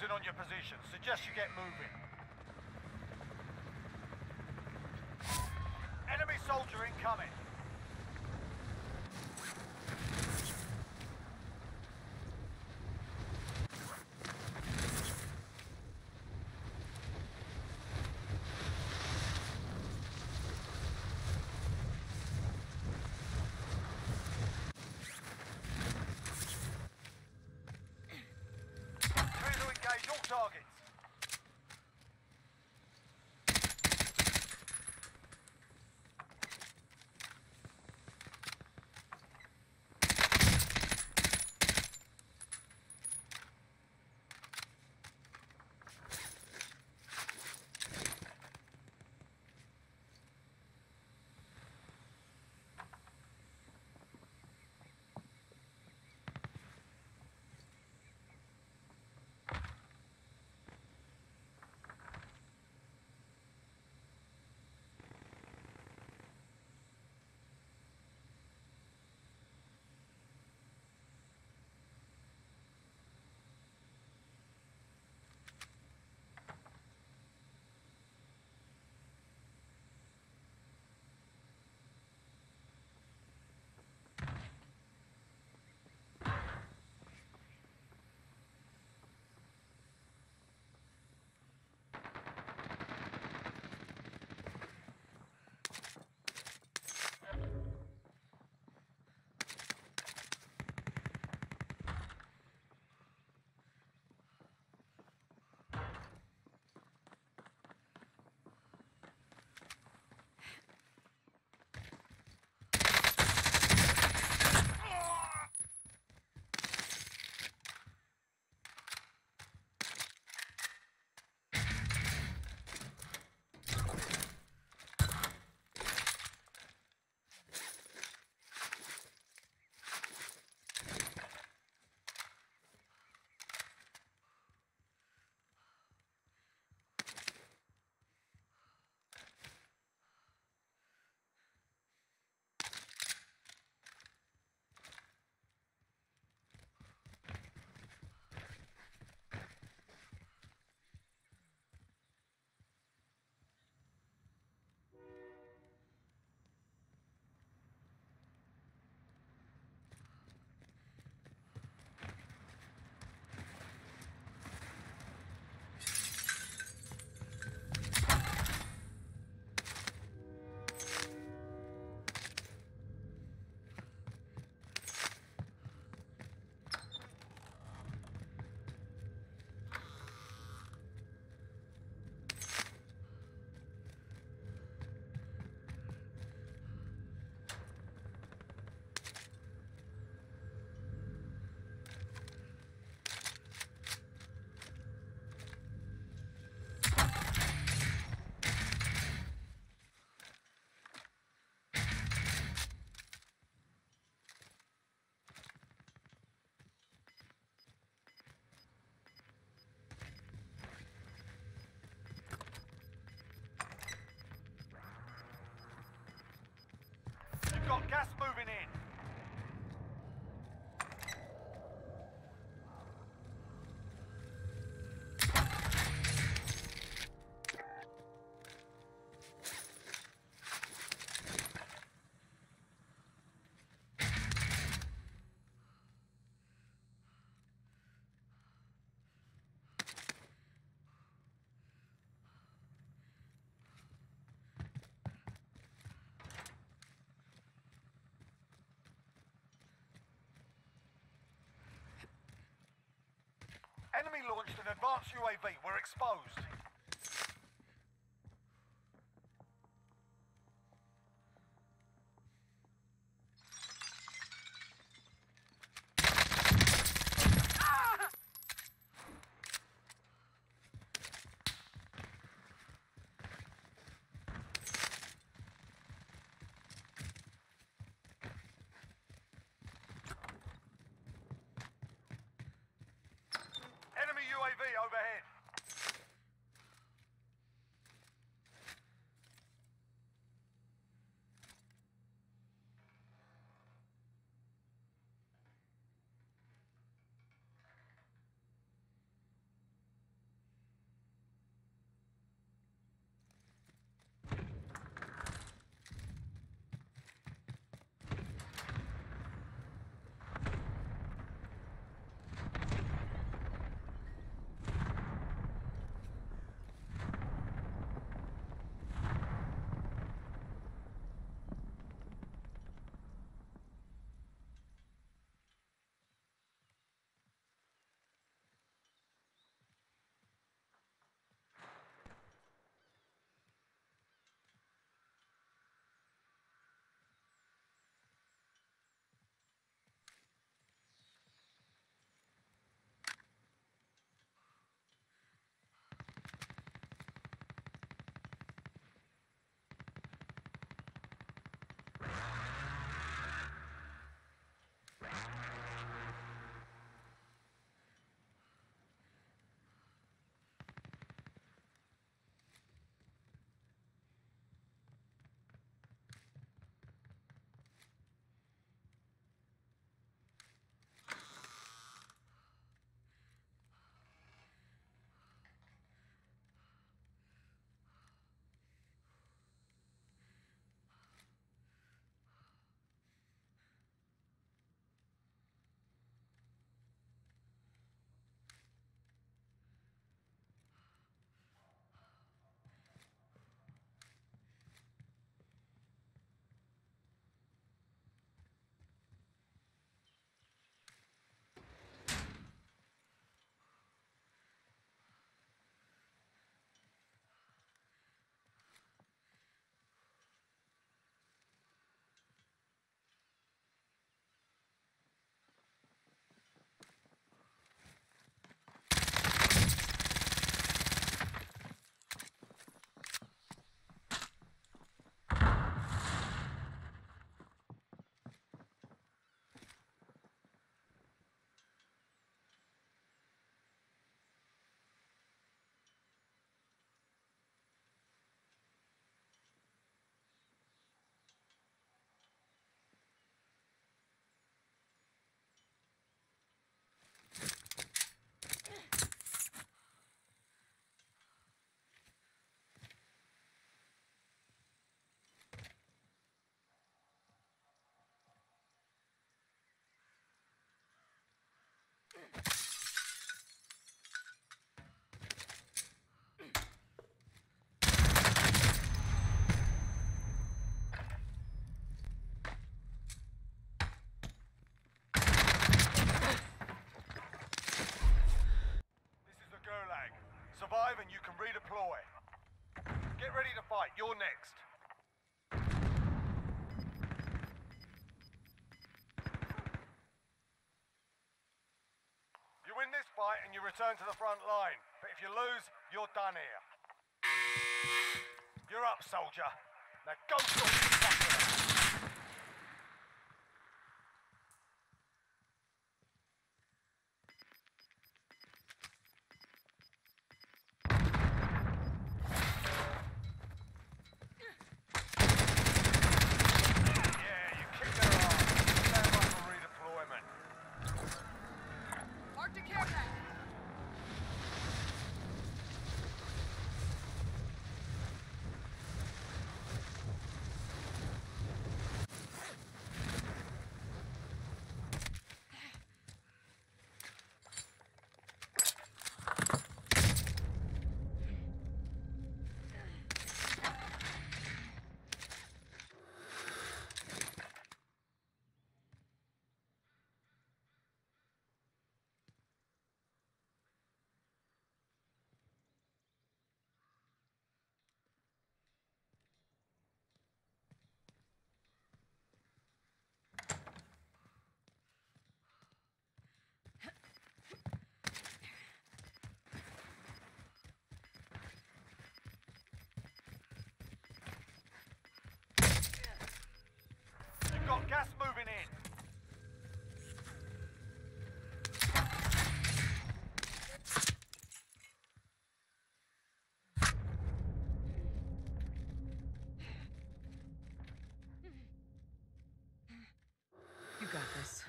closing on your position. Suggest you get moving. Enemy soldier incoming. Enemy launched an advanced UAV. We're exposed. Tight. You're next. You win this fight and you return to the front line. But if you lose, you're done here. You're up, soldier. Now go sort gas moving in. You got this.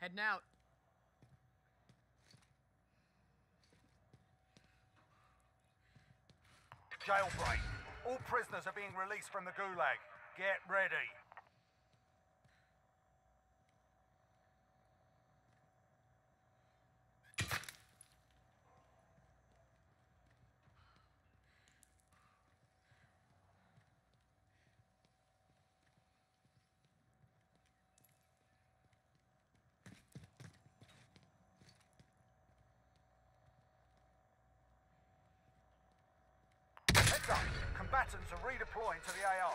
Heading out. Jailbreak. All prisoners are being released from the gulag. Get ready. Heads up. Combatants are redeploying to the AO.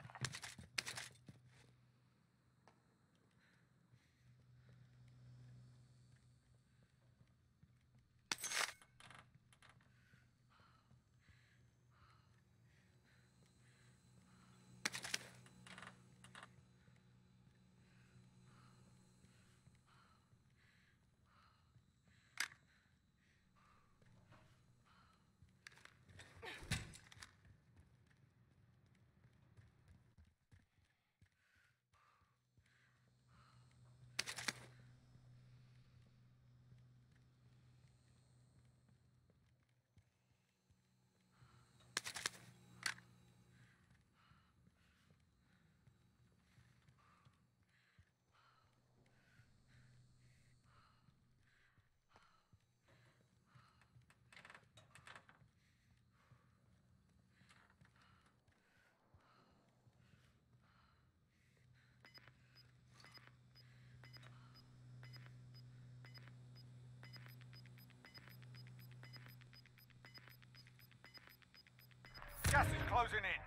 Gas is closing in.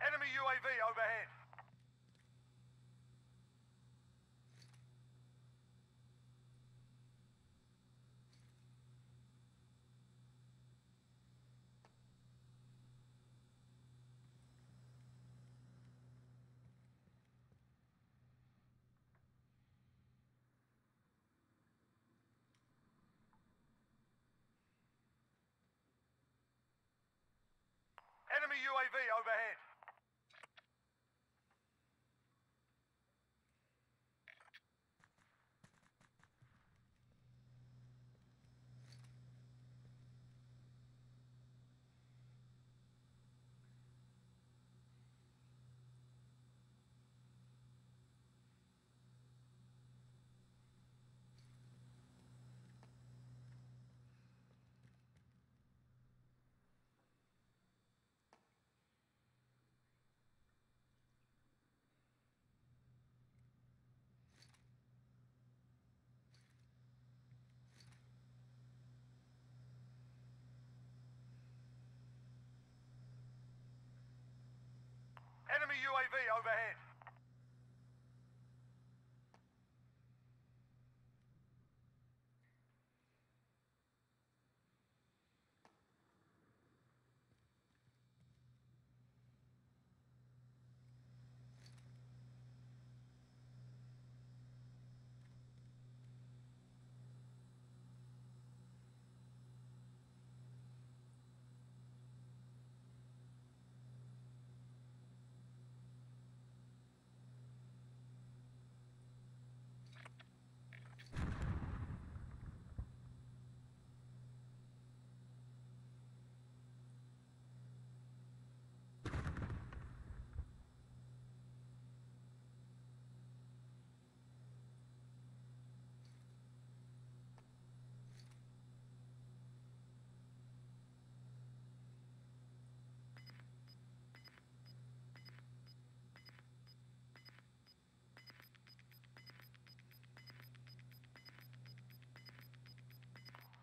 Enemy UAV overhead. Enemy UAV overhead. Enemy UAV overhead.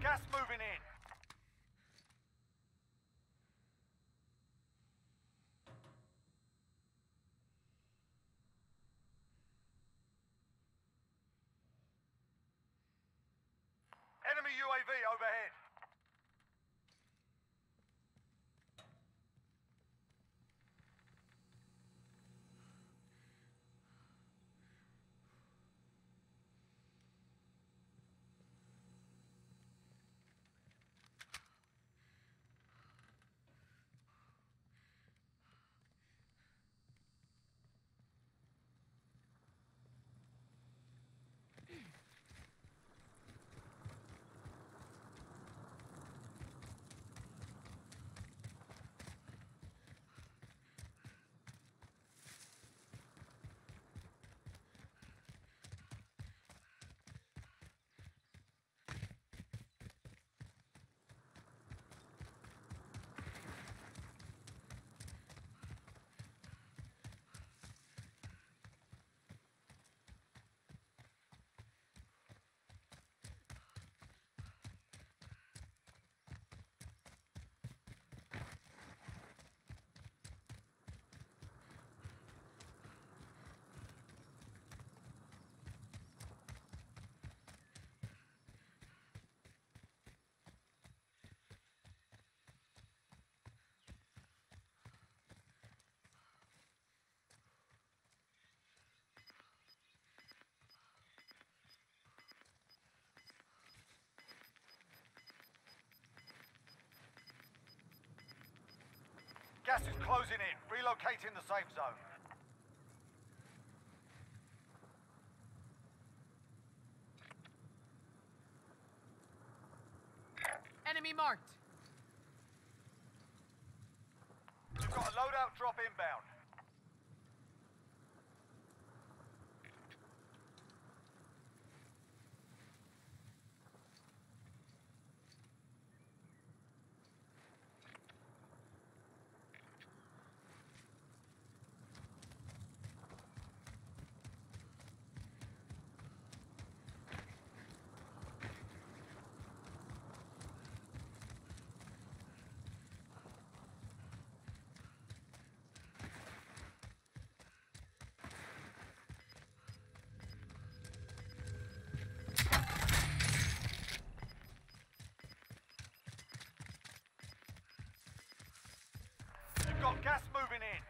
Gas moving in. Enemy UAV overhead. Gas is closing in. Relocating the safe zone. Enemy marked. You've got a loadout drop inbound. You've got gas moving in.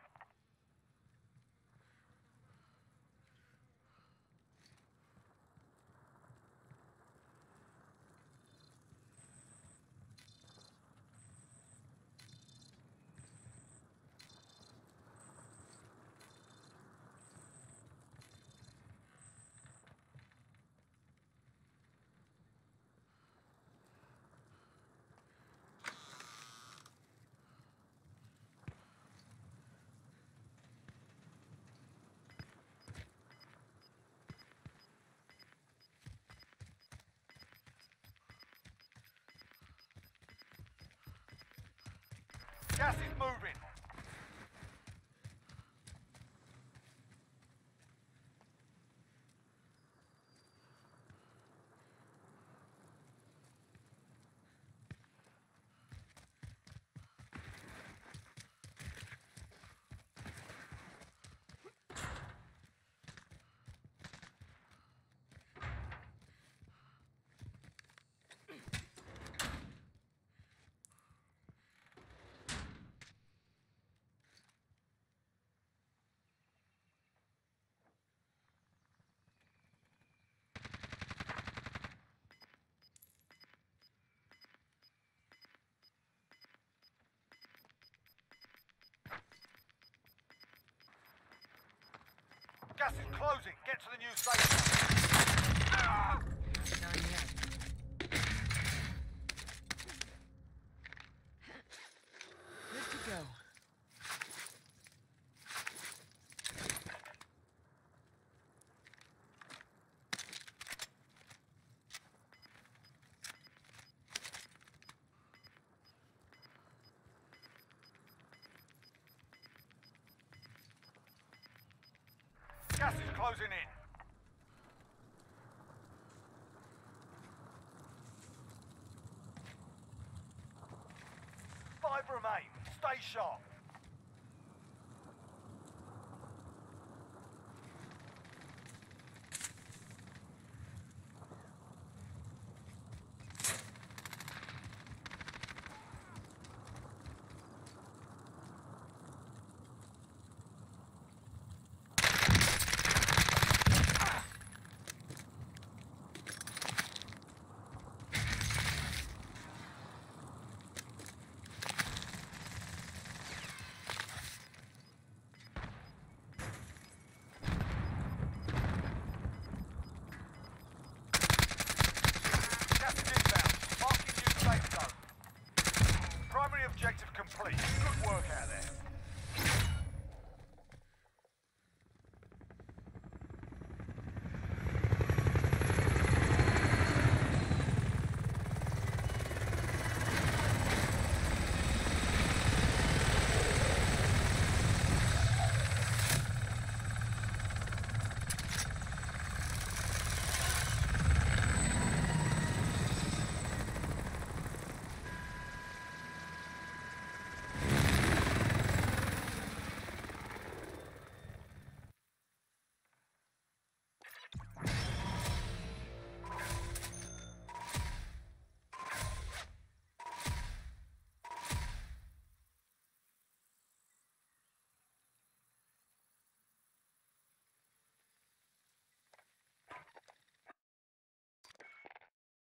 Gas is moving. Gas is closing. Get to the new safe ah! zone. Not yet. Good to go. Gas is closing in. Stay sharp.